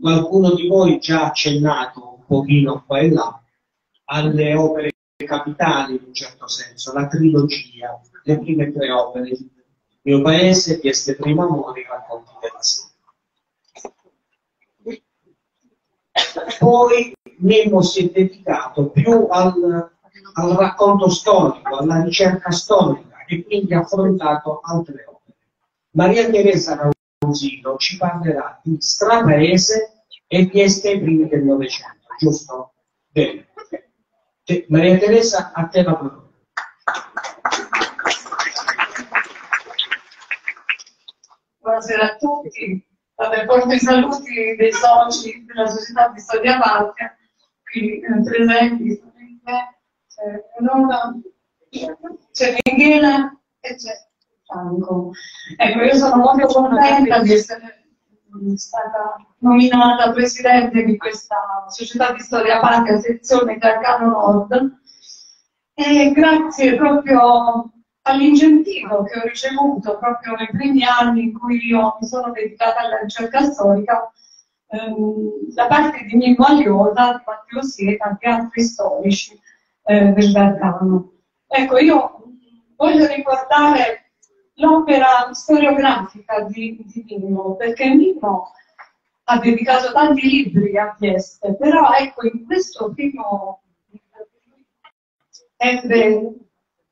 Qualcuno di voi già accennato un pochino qua e là alle opere capitali in un certo senso, la trilogia, le prime tre opere, il mio paese, Fieste prima amore, racconti della sera. Poi Nemo si è dedicato più al, al racconto storico, alla ricerca storica e quindi ha affrontato altre opere. Maria Teresa Rausino ci parlerà di Strapaese e Fieste ai primi del Novecento, giusto? Bene. Maria Teresa, a te la parola. Buonasera a tutti. Vabbè, porto i saluti dei soci della società di Storia Patria, qui eh, presenti, c'è Leonora, c'è Michela e c'è Franco. Ecco, io sono molto contenta di essere stata nominata presidente di questa società di storia patria sezione Gargano Nord e grazie proprio all'incentivo che ho ricevuto proprio nei primi anni in cui io mi sono dedicata alla ricerca storica ehm, da parte di Mimmo Aliosa, di Matteo Sieta e altri storici eh, del Gargano. Ecco, io voglio ricordare l'opera storiografica di, di Mimmo, perché Mimmo ha dedicato tanti libri a Fieste, però ecco, in questo primo ebbe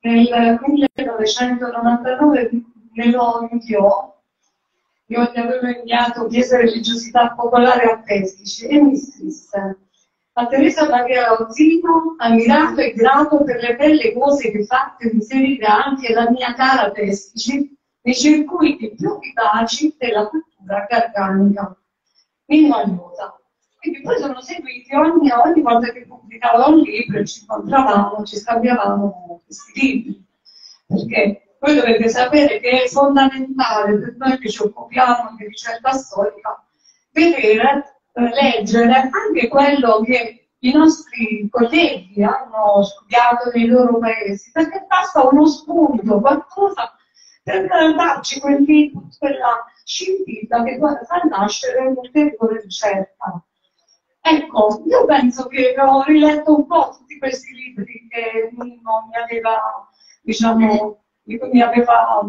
nel 1999 me lo inviò, io gli avevo inviato chiesa religiosità popolare a Pestici e mi scrisse a Teresa Maria Lauzino, ammirato e grato per le belle cose che fatte inserire anche la mia cara Pestici nei circuiti più vivaci della cultura garganica. Mimmo aiuta. Quindi poi sono seguiti ogni, ogni volta che pubblicava un libro, ci incontravamo, ci scambiavamo questi libri. Perché voi dovete sapere che è fondamentale per noi che ci occupiamo di ricerca storica vedere, leggere anche quello che i nostri colleghi hanno studiato nei loro paesi, perché basta uno spunto, qualcosa per darci quell'input, quella scintilla che fa nascere un'ulteriore ricerca. Ecco, io penso che ho riletto un po' tutti questi libri che Nino mi aveva, diciamo, mi aveva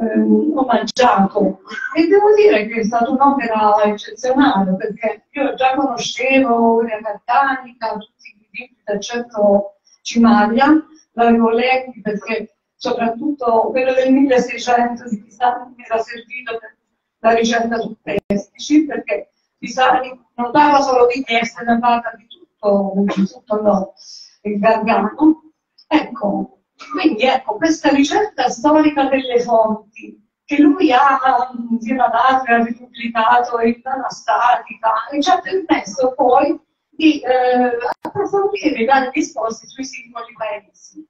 ehm, omaggiato e devo dire che è stata un'opera eccezionale perché io già conoscevo la Cattanica, tutti i libri del centro Cimaglia, l'avevo letti perché soprattutto quello del 1600 di Pisani mi era servito per la ricerca su pestici perché Pisani non parla solo di Trieste, ne parla di tutto, tutto no, il Gargano. Ecco, quindi ecco, questa ricerca storica delle fonti che lui ha altri ha ripubblicato in anastatica ci ha permesso poi di eh, approfondire i vari disposti sui singoli paesi.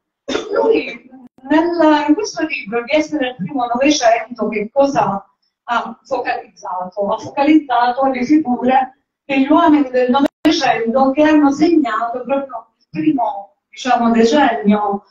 Lui nel, in questo libro, di essere nel primo Novecento, che cosa ha focalizzato? Ha focalizzato le figure degli uomini del Novecento che hanno segnato proprio il primo diciamo, decennio,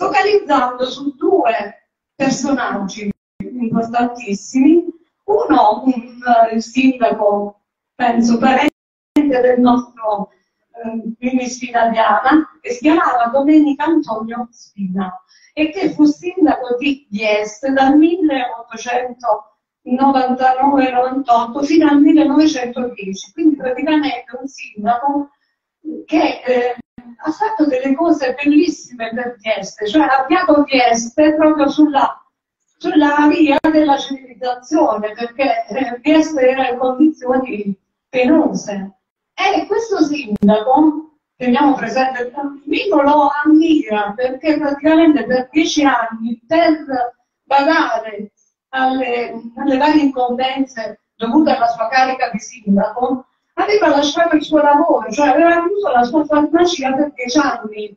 focalizzando su due personaggi importantissimi. Uno, un, il sindaco, penso, parente del nostro eh, Mimi Spinadiana, che si chiamava Domenica Antonio Spina e che fu sindaco di Vieste dal 1800 99-98 fino al 1910, quindi praticamente un sindaco che eh, ha fatto delle cose bellissime per Vieste, cioè ha avviato Vieste proprio sulla, sulla via della civilizzazione, perché eh, Vieste era in condizioni penose. E questo sindaco, teniamo presente il Mino, lo ammira perché praticamente per dieci anni per pagare alle, alle varie incombenze dovute alla sua carica di sindaco, aveva lasciato il suo lavoro, cioè aveva chiuso la sua farmacia per dieci anni,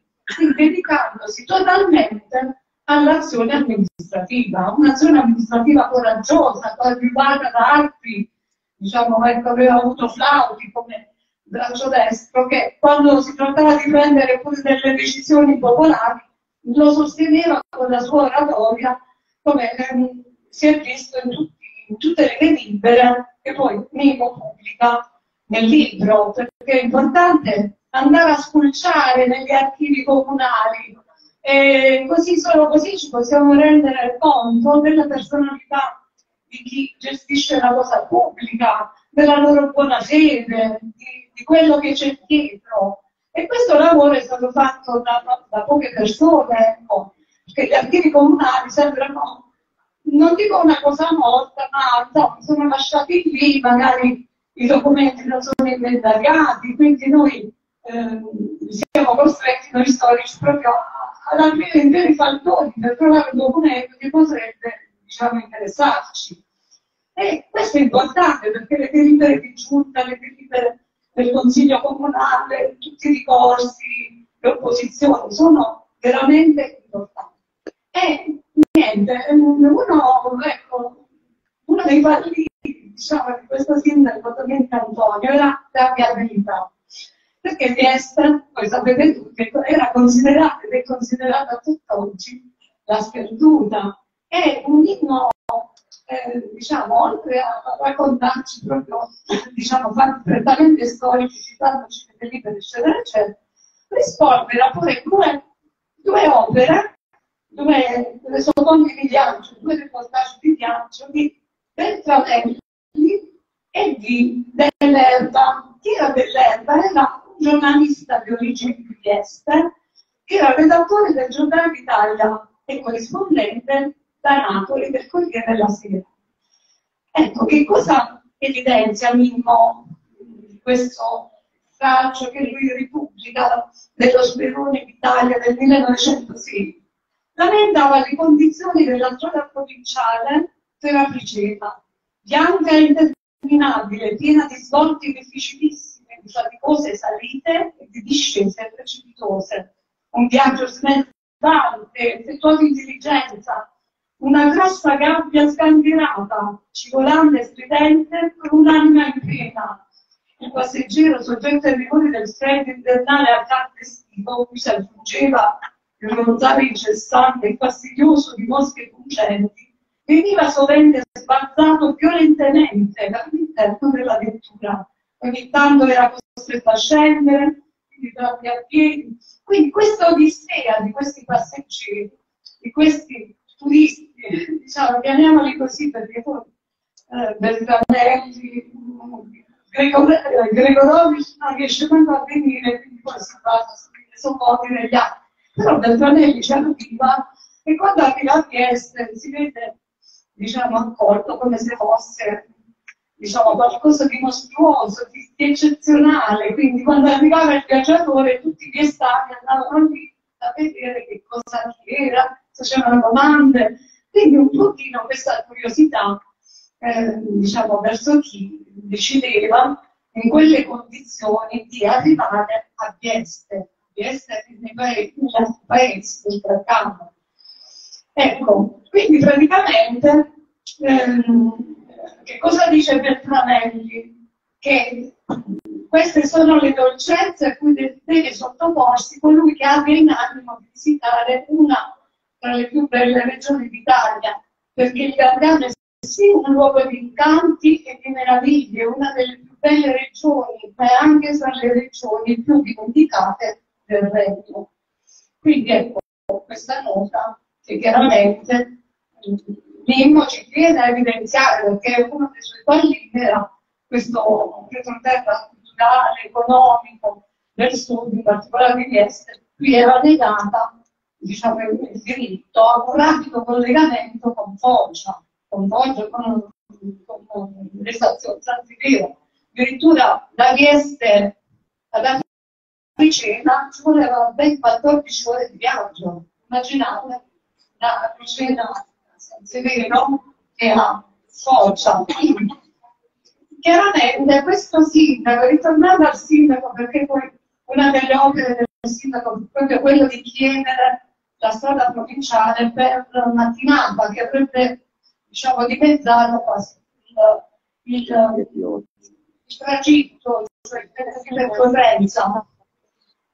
dedicandosi totalmente all'azione amministrativa, un'azione amministrativa coraggiosa, coadiuvata da altri, diciamo, ecco, aveva avuto flauti come braccio destro, che quando si trattava di prendere pure delle decisioni popolari, lo sosteneva con la sua oratoria come ehm, si è visto in tutti in tutte le libere che poi Mimo pubblica nel libro, perché è importante andare a spulciare negli archivi comunali e così solo così ci possiamo rendere conto della personalità di chi gestisce la cosa pubblica, della loro buona fede, di, di quello che c'è dietro. E questo lavoro è stato fatto da, da poche persone, ecco, perché gli archivi comunali sembrano, non dico una cosa morta, ma insomma, sono lasciati lì, magari i documenti non sono inventariati, quindi noi eh, siamo costretti, noi storici, proprio ad aprire interi faltoni per trovare un documento che potrebbe diciamo, interessarci. E questo è importante perché le delibere di giunta, le delibere del Consiglio Comunale, tutti i ricorsi, le opposizioni sono veramente importanti. E niente, uno, ecco, uno dei falliti diciamo, di questo sindaco Domenico Antonio era la viabilità. Perché Vieste, voi sapete tutti, era considerata ed è considerata tutt'oggi la sperduta. È un inno eh, diciamo, oltre a raccontarci proprio, diciamo, fatti prettamente storici, citandoci delle libere, eccetera, eccetera, rispolvera pure due, due opere, due, secondi di viaggio, due reportage di viaggio di Beltramelli e di Dell'Erba. Chi era Dell'Erba? Era un giornalista di origine di che era redattore del giornale d'Italia e corrispondente da Napoli del Corriere della Sera. Ecco, che cosa evidenzia Mimmo di questo straccio che lui ripubblica dello Sperone d'Italia del 1906? Lamentava le condizioni della zona provinciale terrapriceta, bianca e interminabile, piena di svolti difficilissimi, di faticose salite e di discese precipitose. Un viaggio smezzante, effettuato in diligenza, una grossa gabbia scandinata, scivolante e stridente, con un'anima in pena. Il passeggero, soggetto ai rigori del freddo invernale a caldo estivo, cui si aggiungeva il ronzare incessante e fastidioso di mosche fuggenti, veniva sovente sbalzato violentemente dall'interno della vettura. Ogni tanto era costretto a scendere, quindi a piedi. Quindi questa odissea di questi passeggeri, di questi turisti, diciamo, chiamiamoli così perché poi eh, Bertanelli, Gregorovic non riesce manco a venire, quindi poi si basa sulle soppoti negli altri. Però Bertanelli ci arriva e quando arriva a Fieste si vede diciamo, accolto come se fosse diciamo, qualcosa di mostruoso, di, di, eccezionale. Quindi quando arrivava il viaggiatore tutti gli estati andavano lì a vedere che cosa era, facevano domande, quindi un pochino questa curiosità, eh, diciamo, verso chi decideva in quelle condizioni di arrivare a Vieste, Vieste paesi, nei paesi del. Ecco, quindi praticamente ehm, che cosa dice Beltramelli? Che queste sono le dolcezze a cui deve sottoporsi colui che abbia in animo di visitare una tra le più belle regioni d'Italia, perché il Gargano è sì un luogo di incanti e di meraviglie, una delle più belle regioni, ma è anche tra le regioni più dimenticate del regno. Quindi ecco questa nota che chiaramente Mimmo ci tiene a evidenziare perché uno dei suoi falli era questo retroterra culturale, economico del sud, in particolare di est, qui era legata diciamo, il diritto a un rapido collegamento con Foggia, con Foggia, con, con, con le stazioni Santivero. Addirittura da Vieste ad Agricena ci voleva ben 14 ore di viaggio. Immaginate, da Agricena a San Severo e a Foggia. Chiaramente questo sindaco, ritornando al sindaco, perché poi una delle opere del sindaco è proprio quello di chiedere la strada provinciale per mattinata che avrebbe diciamo, dimezzato quasi il, il, il tragitto, cioè di percorrenza.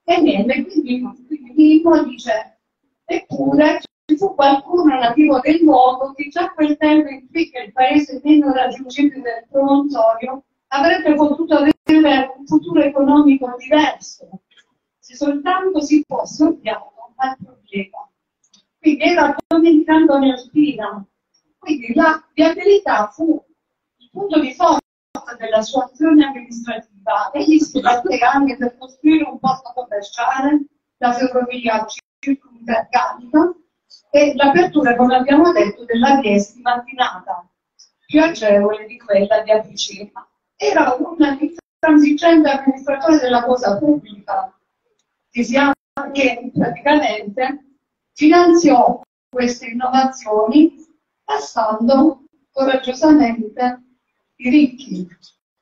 E niente, quindi, quindi Mimmo dice, eppure fu qualcuno nativo del luogo che già quel tempo intuì che il paese meno raggiungibile del promontorio avrebbe potuto avere un futuro economico diverso, se soltanto si fosse ovviato al problema. Quindi era domenicando Antonio Spina. Quindi la viabilità fu il punto di forza della sua azione amministrativa e gli si batté anche per costruire un posto commerciale, la ferrovia circumverganica e l'apertura, come abbiamo detto, della via mattinata, più agevole di quella di Avicina. Era un intransigente amministratore della cosa pubblica, si, che praticamente finanziò queste innovazioni passando coraggiosamente i ricchi.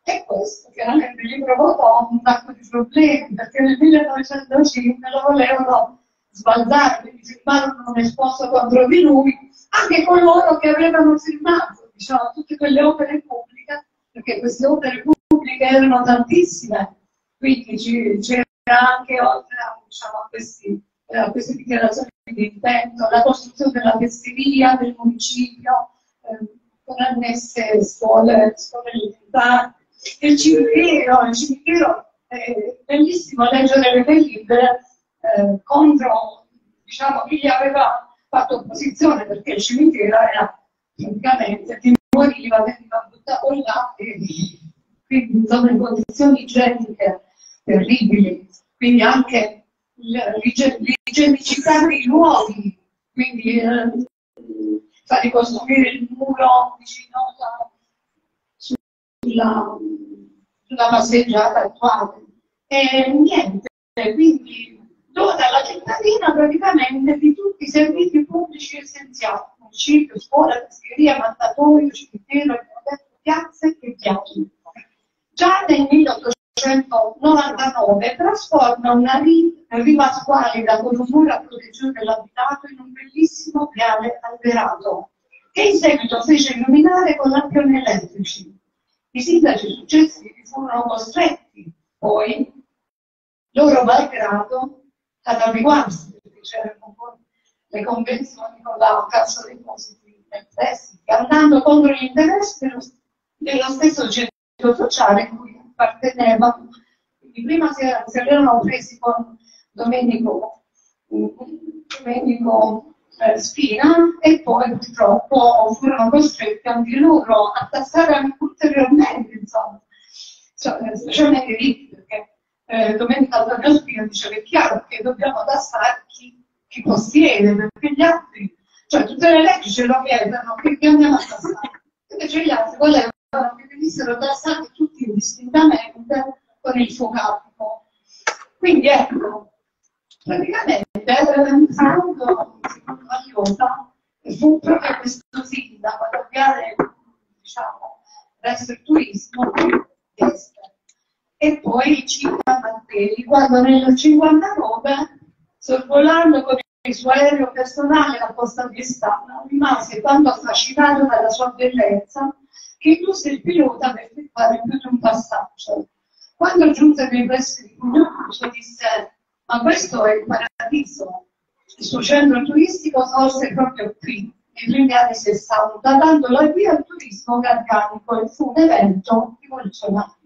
E questo chiaramente gli provocò un sacco di problemi, perché nel 1905 lo volevano sbalzare, quindi firmarono un esposto contro di lui, anche coloro che avevano firmato, diciamo, tutte quelle opere pubbliche, perché queste opere pubbliche erano tantissime, quindi c'era anche oltre a, diciamo, a, questi, a queste dichiarazioni di intento, la costruzione della fesseria del municipio, eh, con annesse scuole, scuole elementari, il cimitero, il cimitero è bellissimo leggere le libere eh, contro diciamo, chi gli aveva fatto opposizione perché il cimitero era praticamente chi moriva veniva buttato là e quindi insomma in condizioni igieniche terribili. Quindi anche l'igienicità dei luoghi quindi eh, fa ricostruire il muro vicino sulla, sulla passeggiata attuale. E niente quindi dota la cittadina praticamente di tutti i servizi pubblici essenziali, municipio, scuola, pescheria, mandatorio, cimitero, piazze e viaggi. Già nel 1899 trasforma una riva squalida con un muro a protezione dell'abitato in un bellissimo viale alberato, che in seguito fece illuminare con lampioni elettrici. I sindaci successivi furono costretti, poi, loro malgrado, ad adeguarsi, c'erano le convenzioni con la Cassa Depositi nel prestiti, andando contro gli interessi dello, dello stesso centro sociale in cui appartenevano. Quindi prima si, si erano presi con Domenico, Domenico eh, Spina e poi purtroppo furono costretti anche loro a tassare ulteriormente, insomma, cioè, specialmente i ricchi, perché eh, Domenica Spina diceva è chiaro che dobbiamo tassare chi, chi, possiede, perché gli altri, cioè tutte le leggi ce lo vietano, che andiamo a tassare? Invece gli altri volevano che venissero tassati tutti indistintamente con il suo capo. Quindi ecco, praticamente Franco Magliota fu proprio questo sindaco ad avviare, diciamo, verso il turismo estero e poi Cinta Mattei, quando nel 59, sorvolando con il suo aereo personale la costa di Stana, rimase tanto affascinato dalla sua bellezza che indusse il pilota per effettuare più di un passaggio. Quando giunse nei pressi di Cugnuccio disse ma questo è il paradiso. Il suo centro turistico sorse proprio qui, nei primi anni 60, dando la via al turismo organico e fu un evento rivoluzionario.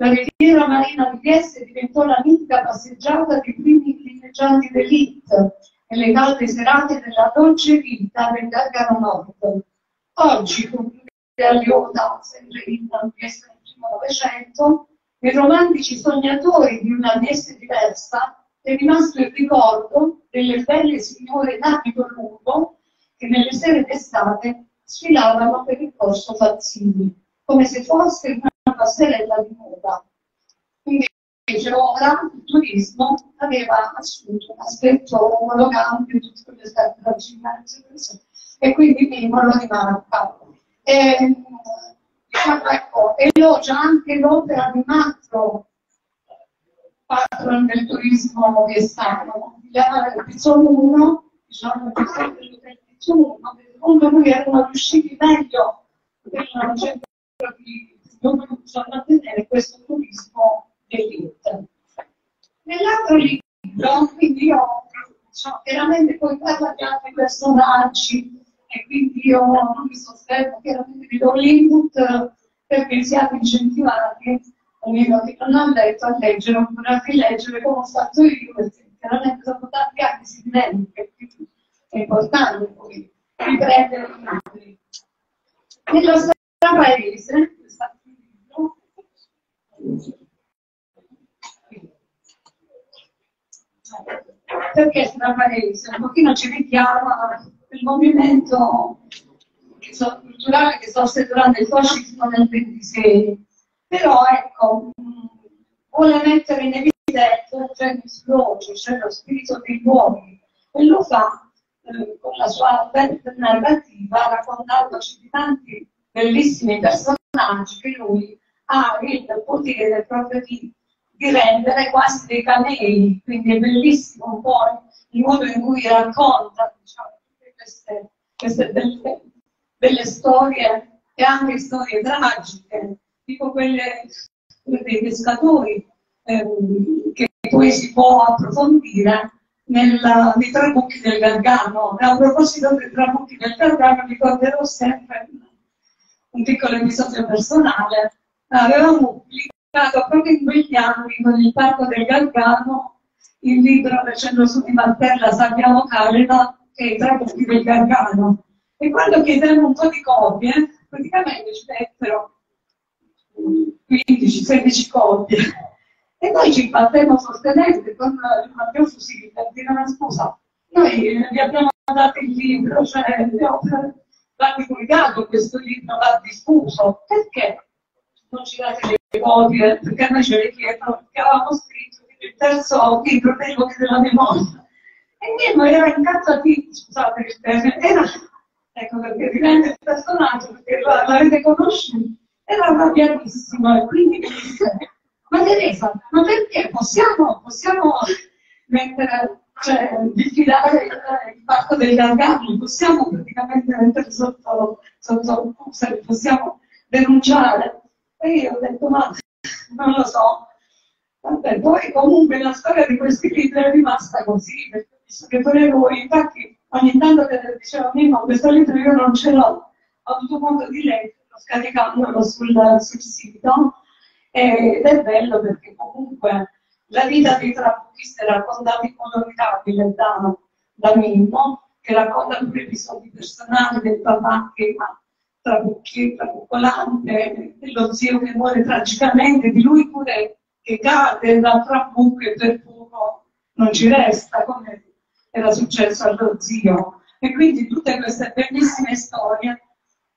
La riviera marina di Vieste diventò la mitica passeggiata dei primi villeggianti d'elite nelle calde serate della dolce vita del Gargano Nord. Oggi, conclude Aliota, sempre in Vieste nel primo Novecento, nei romantici sognatori di una Vieste diversa è rimasto il ricordo delle belle signore con lungo che nelle sere d'estate sfilavano per il corso Fazzini, come se fosse una passerella di moda. Quindi ora il turismo aveva assunto un aspetto omologante, tutte quelle ginnasio, e quindi Mimo lo rimarca. E, diciamo, ecco, elogia anche l'opera di Macro, patron del turismo viestano. Il Pizzone 1, diciamo, il Pizzone 1, secondo lui erano riusciti meglio per una centro di dove bisogna mantenere questo turismo d'elite. Nell'altro libro, quindi io diciamo, chiaramente poi parla di altri personaggi e quindi io non mi soffermo, chiaramente vi do l'input perché siate incentivati, almeno che non hanno letto a leggere oppure a rileggere come ho fatto io, perché chiaramente dopo tanti anni si dimentica, è importante poi riprendere i libri. Nello strapaese, perché strapaese? Un pochino ci richiama il movimento culturale che sorse durante il fascismo nel 26. Però ecco, vuole mettere in evidenza il genus loci, cioè lo spirito dei luoghi, e lo fa eh, con la sua narrativa raccontandoci di tanti bellissimi personaggi che lui ha il potere proprio di, di rendere quasi dei camei, quindi è bellissimo un po' il modo in cui racconta diciamo, queste, queste belle, belle, storie e anche storie tragiche, tipo quelle, dei pescatori, ehm, che poi si può approfondire nella, nei trabucchi del Gargano. A proposito dei trabucchi del Gargano ricorderò sempre un piccolo episodio personale. Avevamo pubblicato proprio in quegli anni con il Parco del Gargano il libro Recendo su di Martella Sappiamo Caleda e i trabucchi del Gargano. E quando chiedemmo un po' di copie, praticamente ci dettero 15-16 copie. E noi ci battemmo fortemente con Matteo Fusini per dire una scusa, noi vi abbiamo dato il libro, cioè va divulgato questo libro, va diffuso, perché non ci date le copie? Perché noi ce le chiedono, perché avevamo scritto il terzo libro dei luoghi della memoria. E Nemo era incazzatissimo, scusate il termine, era, ecco perché diventa il personaggio, perché l'avete conosciuto, era arrabbiatissimo e quindi ma Teresa, ma perché possiamo, possiamo mettere, cioè, diffidare il, parco degli argani, possiamo praticamente mettere sotto, sotto possiamo denunciare? E io ho detto, ma non lo so. Vabbè, poi comunque la storia di questi libri è rimasta così, perché visto che volevo, infatti ogni tanto che dicevo, Mimmo, questo libro io non ce l'ho, ho avuto modo di leggerlo, scaricandolo sul, sul sito, ed è bello perché comunque la vita dei trabucchisti è raccontata in modo mirabile da, da Mimmo, che racconta pure episodi personali del papà che ha trabucchi, trabuccolante, dello zio che muore tragicamente, di lui pure che cade dal trabucco e per poco non ci resta, come era successo allo zio. E quindi tutte queste bellissime storie,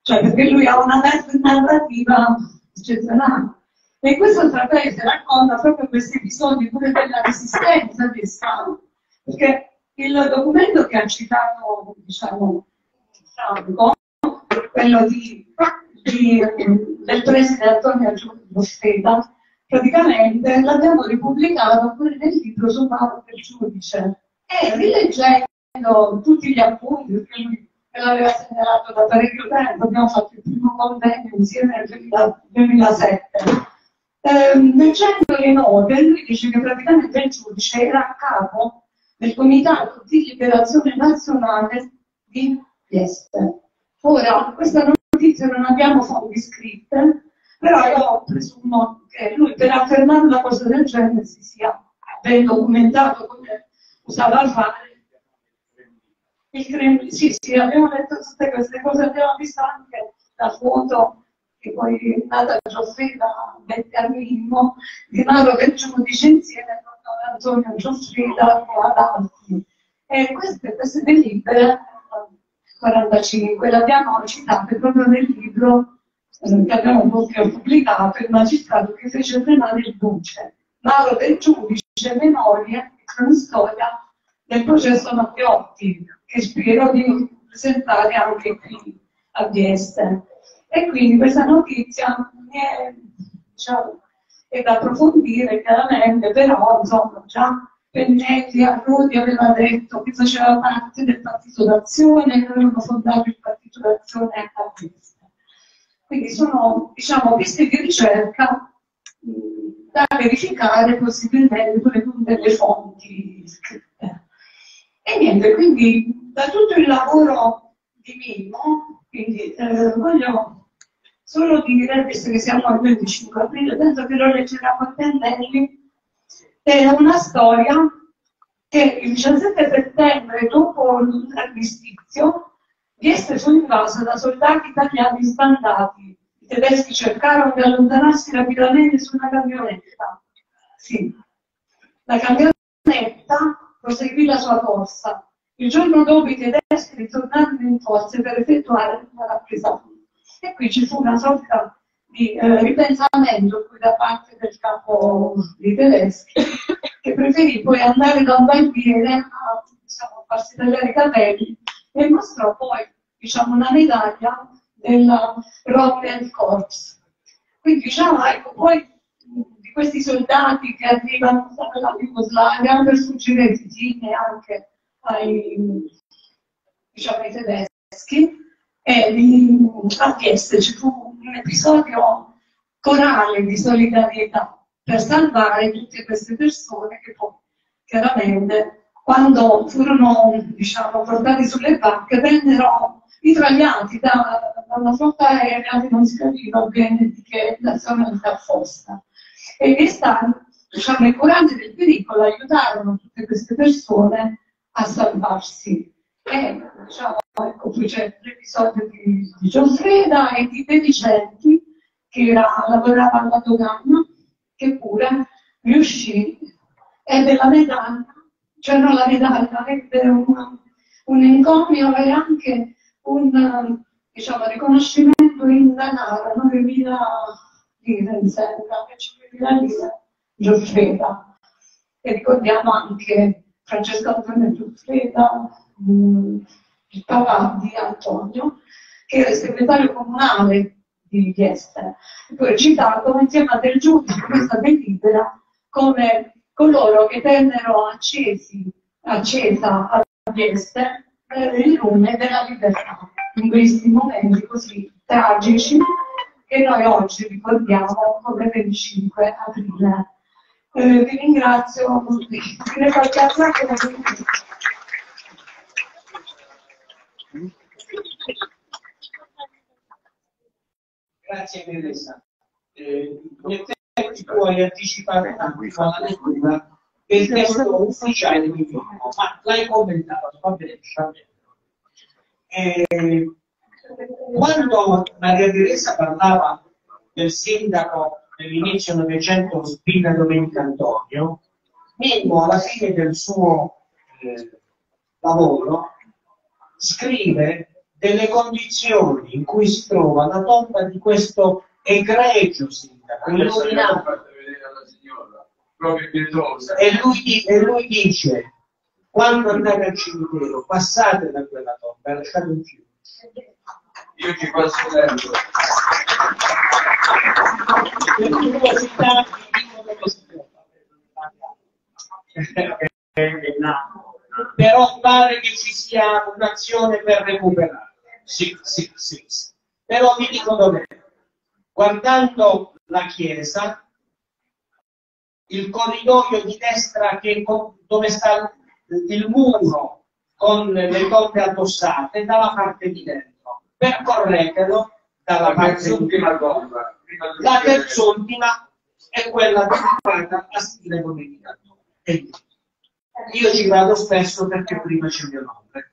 cioè perché lui ha una narrativa eccezionale. E questo trapeze racconta proprio questi episodi pure della resistenza di Stato, perché il documento che ha citato, diciamo, Franco, quello di, di, del preside Antonio Giusteda, praticamente l'abbiamo ripubblicato pure nel libro sul mano del giudice. E rileggendo tutti gli appunti, perché lui me l'aveva segnalato da parecchio tempo, abbiamo fatto il primo convegno insieme nel 2007. Eh, leggendo le note, lui dice che praticamente il giudice era a capo del Comitato di Liberazione Nazionale di Vieste. Ora, questa notizia non abbiamo fonti scritte, però io presumo che lui per affermare una cosa del genere si sia ben documentato come usava fare. Il Kremlin, sì, sì, abbiamo letto tutte queste cose, abbiamo visto anche la foto che poi è nata Gioffrida 20 anni Immo, di Mauro del giudice insieme con Antonio Gioffrida e ad altri. E queste, queste delibere 45 le abbiamo citate proprio nel libro eh, che abbiamo pubblicato, il magistrato che fece frenare il duce, Mauro del giudice, memoria e cronistoria del processo Matteotti, che spero di presentare anche qui a Vieste. E quindi questa notizia è, diciamo, è da approfondire chiaramente, però insomma già Pennetti a Rudi aveva detto che faceva parte del partito d'azione, che avevano fondato il partito d'azione a Vieste. Quindi sono diciamo, piste di ricerca da verificare possibilmente con delle fonti scritte. E niente, quindi da tutto il lavoro di Mimo, quindi eh, voglio solo dire, visto che siamo al 25 aprile, penso che lo leggerà con Pennelli, è una storia che il 17 settembre, dopo l'armistizio, Vieste fu invaso da soldati italiani sbandati. I tedeschi cercarono di allontanarsi rapidamente su una camionetta. Sì, la camionetta proseguì la sua corsa. Il giorno dopo i tedeschi ritornarono in forze per effettuare la rappresaglia. E qui ci fu una sorta di eh, ripensamento da parte del capo dei tedeschi, che preferì poi andare da un barbiere a diciamo, farsi tagliare i capelli e mostrò poi diciamo, una medaglia della Royal Corps. Quindi diciamo, ecco, poi di questi soldati che arrivano dalla Jugoslavia per sfuggire titini anche ai, diciamo, ai tedeschi, e a Vieste ci fu un episodio corale di solidarietà per salvare tutte queste persone che poi chiaramente quando furono diciamo, portati sulle barche vennero mitragliati da, da una flotta aerea che non si capiva bene di che nazionalità apposta. E che stanno, diciamo, i curanti del pericolo aiutarono tutte queste persone a salvarsi. E diciamo, ecco, qui c'è l'episodio di, di Gianfreda e di De Vicenti, che era, lavorava alla dogana, che pure riuscì, e della medaglia, cioè non la medaglia, ebbe un, un encomio e anche un diciamo, riconoscimento in denaro, 9.000 lire, mi sembra, 5.000 lire, Giuffreda. E ricordiamo anche Francesco Antonio Giuffreda, il papà di Antonio, che era il segretario comunale di Vieste. Poi citato insieme a Del Giudice questa delibera come coloro che tennero accesi, accesa a Vieste il lume della libertà in questi momenti così tragici che noi oggi ricordiamo come 25 aprile. Eh, vi ringrazio, applauso. Grazie Teresa. Eh, nel tempo tu hai anticipato alla lettura il testo ufficiale di Mimmo, ma l'hai commentato, va bene, va bene. Eh, quando Maria Teresa parlava del sindaco dell'inizio Novecento Spina Domenica Antonio, Mimmo alla fine del suo eh, lavoro scrive delle condizioni in cui si trova la tomba di questo egregio sindaco illuminato. E lui, e lui dice, quando andate al cimitero, passate da quella tomba e lasciate un fiume. Io ci passo dentro. Curiosità vi dico dove si trova. Però pare che ci sia un'azione per recuperare. Sì, sì, sì, sì. Però vi dico dov'è. Guardando la chiesa, il corridoio di destra che, dove sta il muro con le tombe addossate dalla parte di dentro. Percorretelo dalla la parte di dentro. La terz'ultima è quella dedicata a stile domenicano. Io ci vado spesso perché prima c'è mio nome.